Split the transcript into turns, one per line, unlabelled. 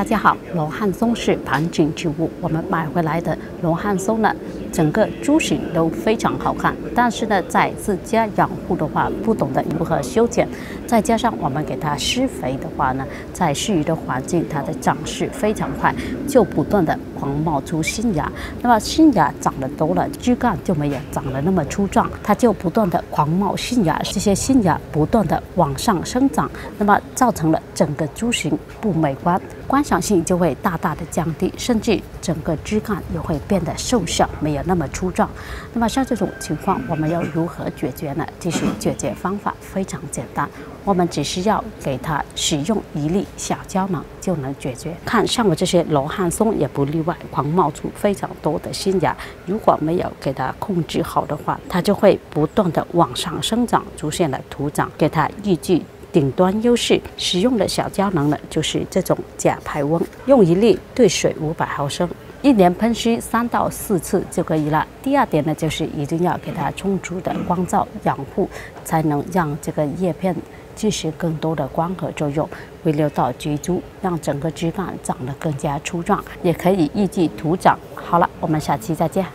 大家好，罗汉松是盘景植物，我们买回来的罗汉松呢，整个株型都非常好看。但是呢，在自家养护的话，不懂得如何修剪，再加上我们给它施肥的话呢，在适宜的环境，它的长势非常快，就不断的狂冒出新芽。那么新芽长得多了，枝干就没有长得那么粗壮，它就不断的狂冒新芽，这些新芽不断的往上生长，那么造成了整个株型不美观。观赏性就会大大的降低，甚至整个枝干也会变得瘦小，没有那么粗壮。那么像这种情况，我们要如何解决呢？其实解决方法非常简单，我们只需要给它使用一粒小胶囊就能解决。看像我这些罗汉松也不例外，狂冒出非常多的新芽。如果没有给它控制好的话，它就会不断的往上生长，出现了徒长。给它抑制。顶端优势使用的小胶囊呢，就是这种假排翁，用一粒兑水五百毫升，一年喷施三到四次就可以了。第二点呢，就是一定要给它充足的光照养护，才能让这个叶片进行更多的光合作用，回流到植株，让整个枝干长得更加粗壮，也可以抑制徒长。好了，我们下期再见。